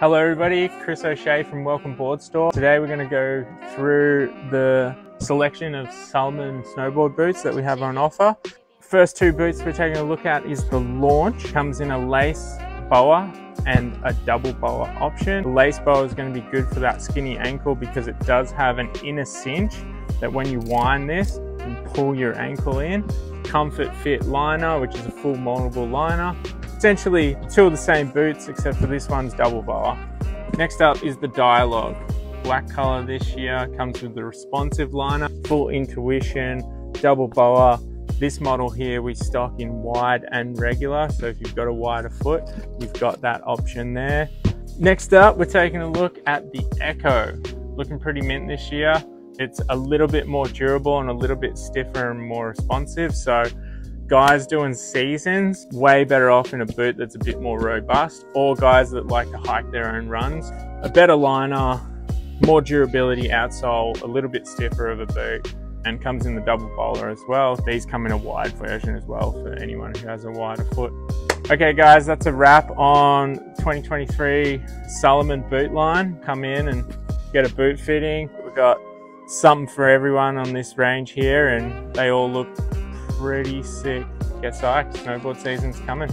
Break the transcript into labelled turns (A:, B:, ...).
A: Hello everybody, Chris O'Shea from Welcome Board Store. Today we're going to go through the selection of Salomon snowboard boots that we have on offer. First two boots we're taking a look at is the Launch. Comes in a lace boa and a double boa option. The lace boa is going to be good for that skinny ankle because it does have an inner cinch that when you wind this, and pull your ankle in. Comfort Fit liner, which is a full moldable liner. Essentially two of the same boots except for this one's double boa. Next up is the Dialogue. Black color this year, comes with the responsive liner, full intuition, double boa. This model here we stock in wide and regular, so if you've got a wider foot, you've got that option there. Next up, we're taking a look at the Echo. Looking pretty mint this year. It's a little bit more durable and a little bit stiffer and more responsive, so guys doing seasons way better off in a boot that's a bit more robust or guys that like to hike their own runs. A better liner more durability outsole a little bit stiffer of a boot and comes in the double boa as well. These come in a wide version as well for anyone who has a wider foot. Okay guys that's a wrap on 2023 Salomon boot line. Come in and get a boot fitting. We've got something for everyone on this range here and they all look pretty sick. Get psyched, snowboard season's coming.